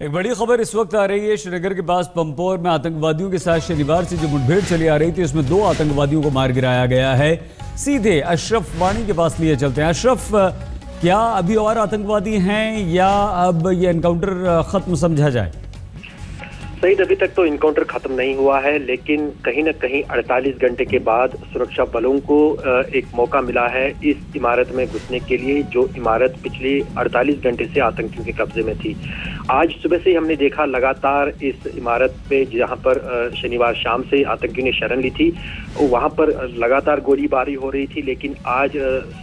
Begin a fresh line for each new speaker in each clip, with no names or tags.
एक बड़ी खबर इस वक्त आ रही है, श्रीनगर के पास पंपोर में आतंकवादियों के साथ शनिवार से जो मुठभेड़ चली आ रही थी, उसमें दो आतंकवादियों को मार गिराया गया है। सीधे अशरफ वाणी के पास लिए चलते हैं। अशरफ, क्या अभी और आतंकवादी हैं या अब ये एनकाउंटर खत्म समझा जाए?
सईद, अभी तक तो इनकाउंटर खत्म नहीं हुआ है, लेकिन कहीं ना कहीं 48 घंटे के बाद सुरक्षा बलों को एक मौका मिला है इस इमारत में घुसने के लिए, जो इमारत पिछले 48 घंटे से आतंकियों के कब्जे में थी। आज सुबह से ही हमने देखा लगातार इस इमारत पे जहाँ पर शनिवार शाम से आतंकियों ने शरण ली थी, वहाँ पर लगातार गोलीबारी हो रही थी, लेकिन आज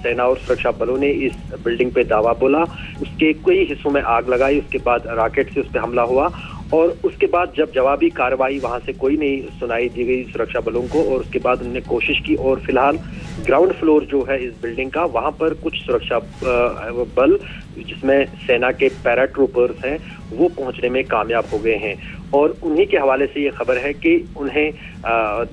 सेना और सुरक्षा बलों ने इस बिल्डिंग पे दावा बोला। उसके कई हिस्सों में आग लगाई, उसके बाद रॉकेट से उस पर हमला हुआ और उसके बाद जब जवाबी कार्रवाई वहाँ से कोई नहीं सुनाई दी गई सुरक्षा बलों को और उसके बाद उन्होंने कोशिश की और फ़िलहाल ग्राउंड फ्लोर जो है इस बिल्डिंग का, वहाँ पर कुछ सुरक्षा बल जिसमें सेना के पैराट्रूपर्स हैं, वो पहुँचने में कामयाब हो गए हैं। और उन्हीं के हवाले से ये खबर है कि उन्हें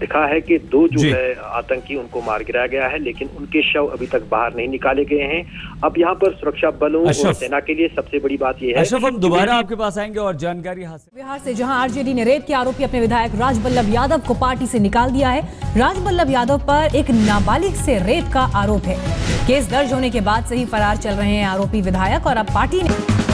दिखा है कि दो जो है आतंकी उनको मार गिराया गया है लेकिन उनके शव अभी तक बाहर नहीं निकाले गए हैं। अब यहाँ पर सुरक्षा बलों और सेना के लिए सबसे बड़ी बात यह है
हम दोबारा आपके पास आएँगे और जानकारी हासिल
बिहार से जहाँ आरजेडी ने रेप के आरोपी अपने विधायक राजबल्लभ यादव को पार्टी से निकाल दिया है राजबल्लभ यादव पर एक नाबालिग से रेप का आरोप है। केस दर्ज होने के बाद से ही फरार चल रहे हैं आरोपी विधायक और अब पार्टी ने